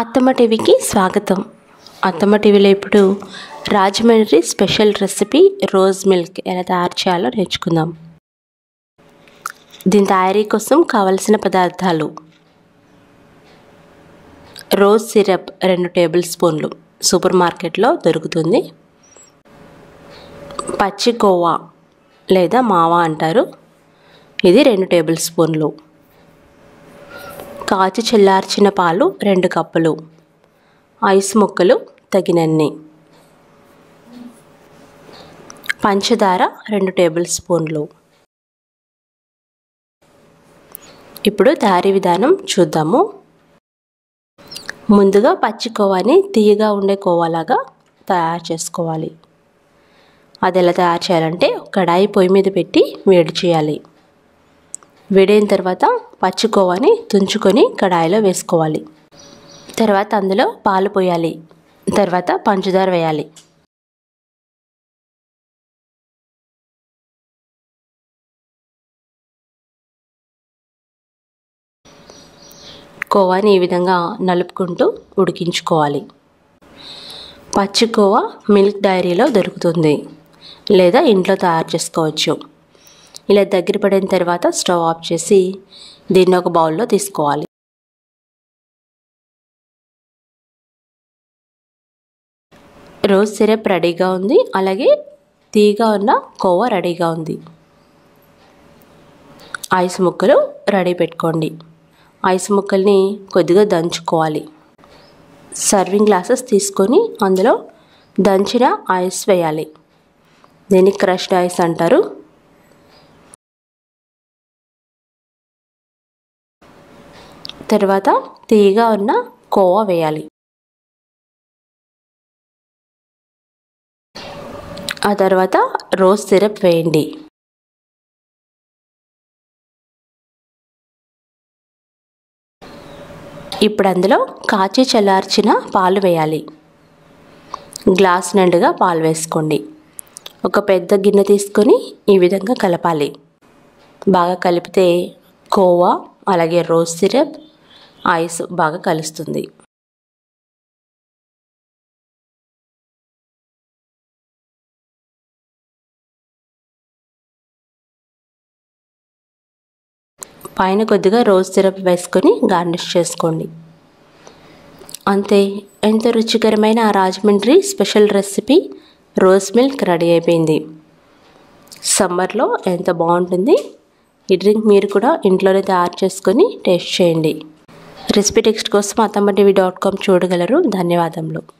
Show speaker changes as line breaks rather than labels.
అత్తమ్మ టీవీకి స్వాగతం. అత్తమ్మ టీవీలో ఇప్పుడు Rajahmundry special recipe rose milk ఎలా తయారు చేయాలో నేర్చుకుందాం. దీని తయారీ కోసం కావలసిన పదార్థాలు రోజ్ సిరప్ రెండు టేబుల్ స్పూన్లు సూపర్ మార్కెట్లో దొరుకుతుంది. పచ్చి కోవా లేదా మావా అంటారు. ఇది రెండు టేబుల్ స్పూన్లు. కాచి చల్లార్చిన పాలు రెండు కప్పులు. ఐస్ ముక్కలు తగినన్ని. పంచదార రెండు టేబుల్ స్పూన్లు. ఇప్పుడు తయారీ విధానం చూద్దాము. ముందుగా పచ్చి కోవాని తీయగా ఉండే కోవాలాగా తయారు చేసుకోవాలి. అది ఎలా తయారు చేయాలంటే కడాయి పొయ్యి మీద పెట్టి వేడి చేయాలి. వేడైన తర్వాత పచ్చి కోవాని తుంచుకొని కడాయిలో వేసుకోవాలి. తర్వాత అందులో పాలు పోయాలి. తర్వాత పంచదార వేయాలి. కోవాని ఈ విధంగా నలుపుకుంటూ ఉడికించుకోవాలి. పచ్చి కోవా మిల్క్ డైరీలో దొరుకుతుంది. లేదా ఇంట్లో తయారు చేసుకోవచ్చు. ఇలా దగ్గర పడిన తర్వాత స్టవ్ ఆఫ్ చేసి దీన్ని ఒక బౌల్లో తీసుకోవాలి. రోజ్ సిరప్ రెడీగా ఉంది. అలాగే తీగా ఉన్న కోవా రెడీగా ఉంది. ఐస్ ముక్కలు రెడీ పెట్టుకోండి. ఐస్ ముక్కల్ని కొద్దిగా దంచుకోవాలి. సర్వింగ్ గ్లాసెస్ తీసుకొని అందులో దంచిన ఐస్ వేయాలి. దీన్ని క్రష్డ్ ఐస్ అంటారు. తర్వాత తీయగా ఉన్న కోవా వేయాలి. ఆ తర్వాత రోజ్ సిరప్ వేయండి. ఇప్పుడు అందులో కాచి చల్లార్చిన పాలు వేయాలి. గ్లాస్ నిండుగా పాలు వేసుకోండి. ఒక పెద్ద గిన్నె తీసుకొని ఈ విధంగా కలపాలి. బాగా కలిపితే కోవా అలాగే రోజ్ సిరప్ ఐస్ బాగా కలుస్తుంది. పైన కొద్దిగా రోజ్ సిరప్ వేసుకొని గార్నిష్ చేసుకోండి. అంతే ఎంతో రుచికరమైన Rajahmundry special recipe rose milk ready అయిపోయింది. సమ్మర్లో ఎంత బాగుంటుంది? ఈ డ్రింక్ మీరు కూడా ఇంట్లోనే తయారు చేసుకొని టేస్ట్ చేయండి. రెసిపీ టెక్స్ట్ కోసం అత్తమ్మ డాట్ కామ్ చూడగలరు. ధన్యవాదములు.